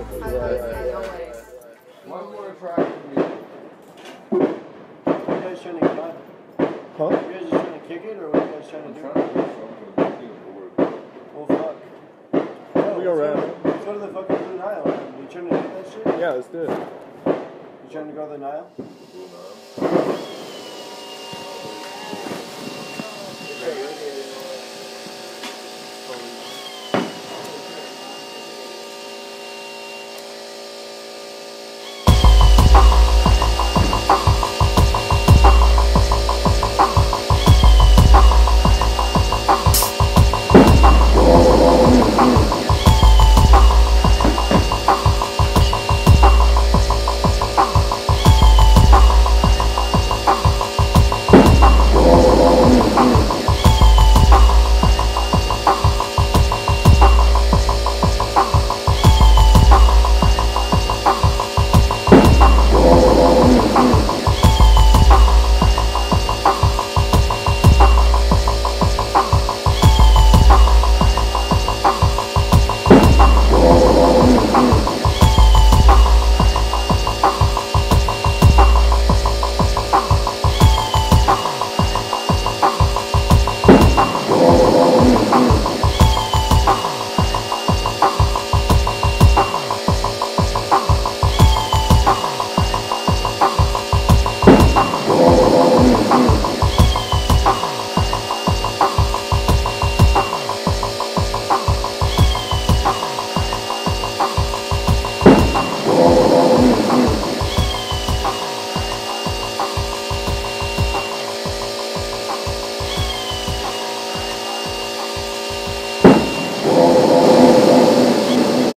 One more try from you. What are you guys trying to get on? Huh? You guys just trying to kick it, or what are you guys trying I'm to trying do? to do something, but it's bored. Well, fuck. Yo, We go around. Let's go to the fucking Blue Nile. You trying to do that shit? Yeah, let's do it. You trying to go to the Nile? Cool, man.